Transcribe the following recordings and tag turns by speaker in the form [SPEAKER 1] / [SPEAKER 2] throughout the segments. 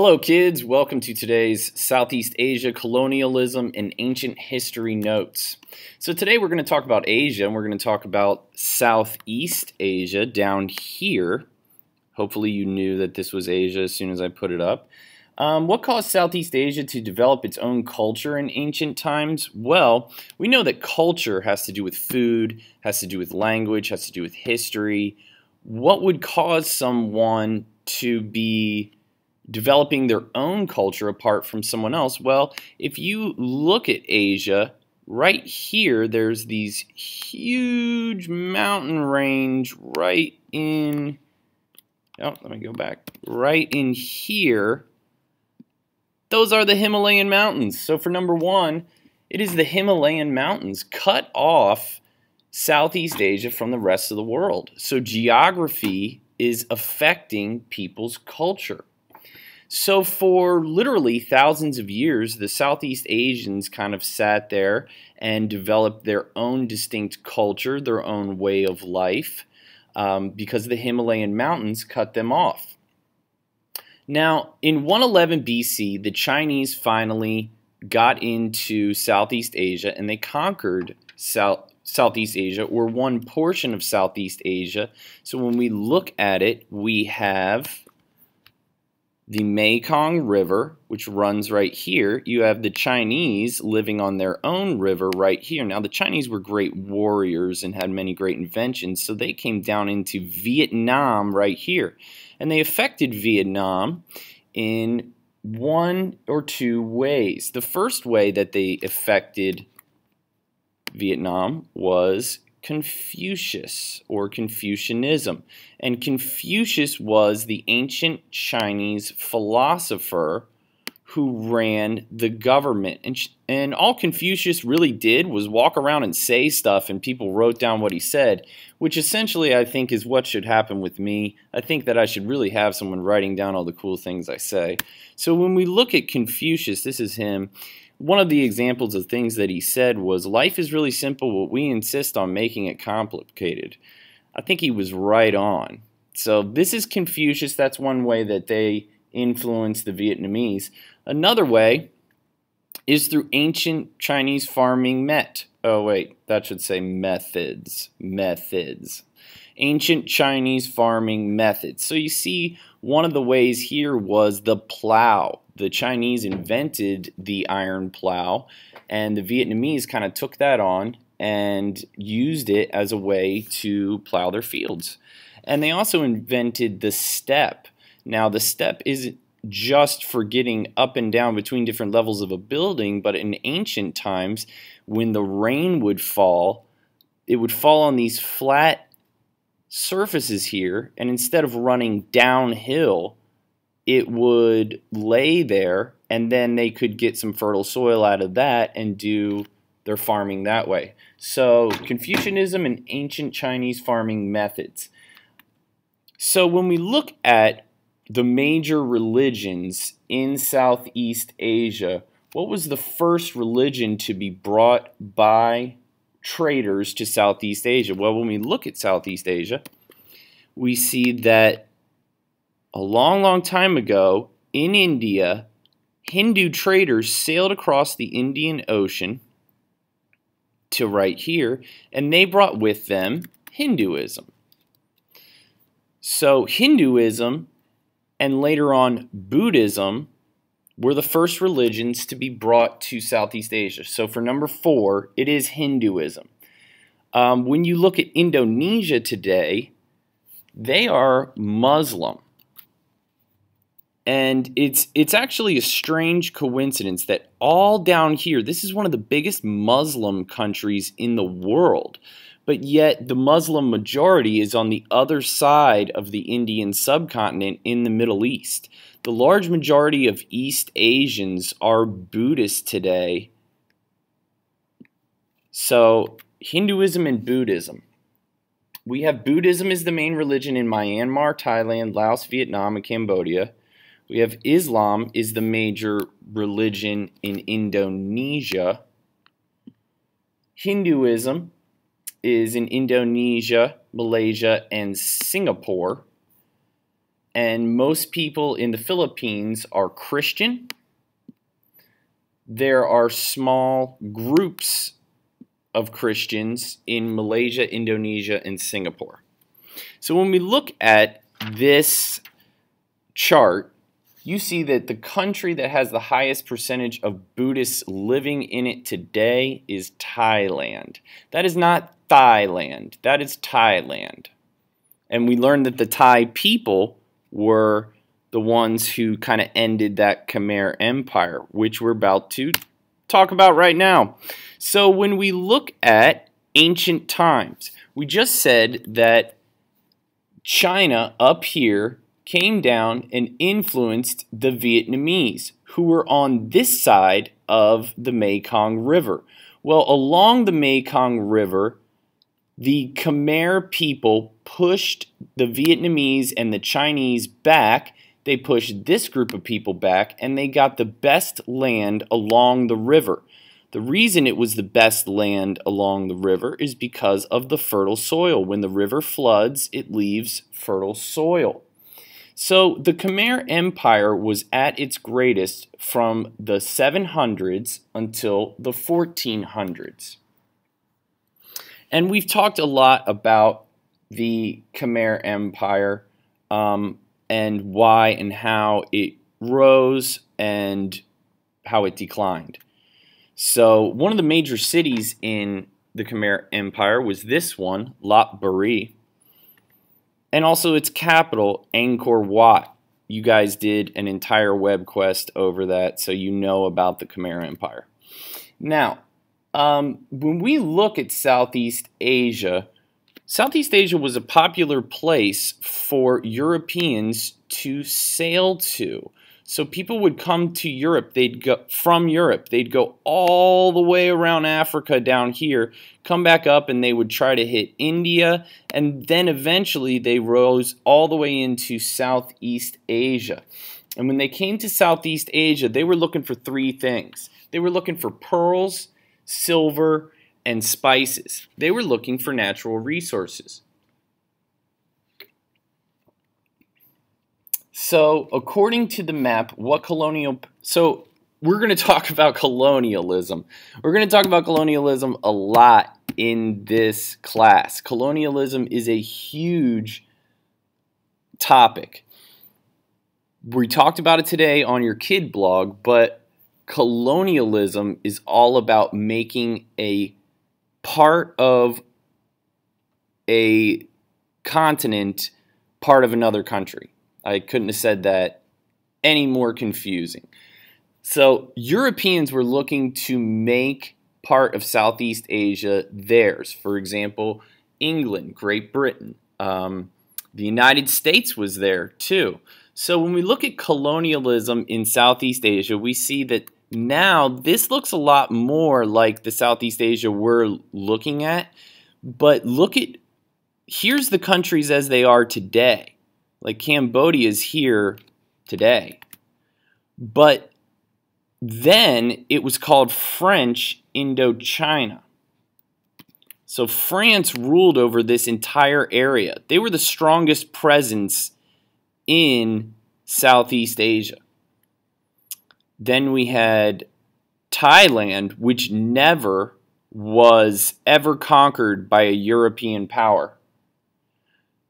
[SPEAKER 1] Hello, kids. Welcome to today's Southeast Asia Colonialism and Ancient History Notes. So, today we're going to talk about Asia and we're going to talk about Southeast Asia down here. Hopefully, you knew that this was Asia as soon as I put it up. Um, what caused Southeast Asia to develop its own culture in ancient times? Well, we know that culture has to do with food, has to do with language, has to do with history. What would cause someone to be developing their own culture apart from someone else? Well, if you look at Asia, right here, there's these huge mountain range right in, oh, let me go back, right in here. Those are the Himalayan mountains. So for number one, it is the Himalayan mountains cut off Southeast Asia from the rest of the world. So geography is affecting people's culture. So, for literally thousands of years, the Southeast Asians kind of sat there and developed their own distinct culture, their own way of life, um, because the Himalayan mountains cut them off. Now, in 111 BC, the Chinese finally got into Southeast Asia and they conquered South, Southeast Asia, or one portion of Southeast Asia. So, when we look at it, we have the Mekong River, which runs right here. You have the Chinese living on their own river right here. Now, the Chinese were great warriors and had many great inventions, so they came down into Vietnam right here. And they affected Vietnam in one or two ways. The first way that they affected Vietnam was Confucius or Confucianism. And Confucius was the ancient Chinese philosopher who ran the government. And, and all Confucius really did was walk around and say stuff, and people wrote down what he said, which essentially I think is what should happen with me. I think that I should really have someone writing down all the cool things I say. So when we look at Confucius, this is him one of the examples of things that he said was life is really simple, but we insist on making it complicated. I think he was right on. So this is Confucius. That's one way that they influenced the Vietnamese. Another way is through ancient Chinese farming met. Oh wait, that should say methods. Methods. Ancient Chinese farming methods. So you see one of the ways here was the plow the Chinese invented the iron plow, and the Vietnamese kind of took that on and used it as a way to plow their fields. And they also invented the step. Now, the step isn't just for getting up and down between different levels of a building, but in ancient times, when the rain would fall, it would fall on these flat surfaces here, and instead of running downhill, it would lay there and then they could get some fertile soil out of that and do their farming that way. So Confucianism and ancient Chinese farming methods. So when we look at the major religions in Southeast Asia, what was the first religion to be brought by traders to Southeast Asia? Well, when we look at Southeast Asia, we see that a long, long time ago in India, Hindu traders sailed across the Indian Ocean to right here, and they brought with them Hinduism. So, Hinduism and later on Buddhism were the first religions to be brought to Southeast Asia. So, for number four, it is Hinduism. Um, when you look at Indonesia today, they are Muslim. And it's it's actually a strange coincidence that all down here, this is one of the biggest Muslim countries in the world. But yet the Muslim majority is on the other side of the Indian subcontinent in the Middle East. The large majority of East Asians are Buddhist today. So Hinduism and Buddhism. We have Buddhism as the main religion in Myanmar, Thailand, Laos, Vietnam, and Cambodia. We have Islam is the major religion in Indonesia. Hinduism is in Indonesia, Malaysia, and Singapore. And most people in the Philippines are Christian. There are small groups of Christians in Malaysia, Indonesia, and Singapore. So when we look at this chart, you see that the country that has the highest percentage of Buddhists living in it today is Thailand. That is not Thailand, that is Thailand. And we learned that the Thai people were the ones who kind of ended that Khmer Empire, which we're about to talk about right now. So when we look at ancient times, we just said that China up here came down and influenced the Vietnamese, who were on this side of the Mekong River. Well, along the Mekong River, the Khmer people pushed the Vietnamese and the Chinese back. They pushed this group of people back, and they got the best land along the river. The reason it was the best land along the river is because of the fertile soil. When the river floods, it leaves fertile soil. So the Khmer Empire was at its greatest from the 700s until the 1400s. And we've talked a lot about the Khmer Empire um, and why and how it rose and how it declined. So one of the major cities in the Khmer Empire was this one, Lopburi, and also its capital, Angkor Wat. You guys did an entire web quest over that, so you know about the Khmer Empire. Now, um, when we look at Southeast Asia, Southeast Asia was a popular place for Europeans to sail to. So people would come to Europe, they'd go from Europe, they'd go all the way around Africa down here, come back up and they would try to hit India and then eventually they rose all the way into Southeast Asia. And when they came to Southeast Asia, they were looking for three things. They were looking for pearls, silver, and spices. They were looking for natural resources. So, according to the map, what colonial. So, we're going to talk about colonialism. We're going to talk about colonialism a lot in this class. Colonialism is a huge topic. We talked about it today on your kid blog, but colonialism is all about making a part of a continent part of another country. I couldn't have said that any more confusing. So, Europeans were looking to make part of Southeast Asia theirs. For example, England, Great Britain, um, the United States was there too. So, when we look at colonialism in Southeast Asia, we see that now this looks a lot more like the Southeast Asia we're looking at. But look at here's the countries as they are today. Like Cambodia is here today. But then it was called French Indochina. So France ruled over this entire area. They were the strongest presence in Southeast Asia. Then we had Thailand, which never was ever conquered by a European power.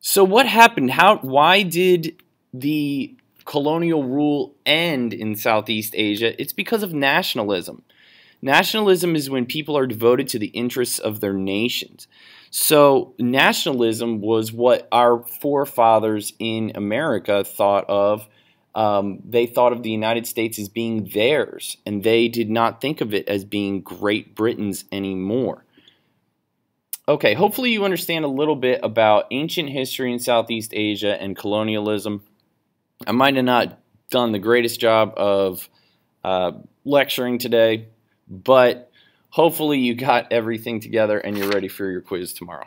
[SPEAKER 1] So what happened? How why did the colonial rule end in Southeast Asia? It's because of nationalism. Nationalism is when people are devoted to the interests of their nations. So nationalism was what our forefathers in America thought of. Um, they thought of the United States as being theirs, and they did not think of it as being Great Britain's anymore. Okay, hopefully you understand a little bit about ancient history in Southeast Asia and colonialism. I might have not done the greatest job of uh, lecturing today, but hopefully you got everything together and you're ready for your quiz tomorrow.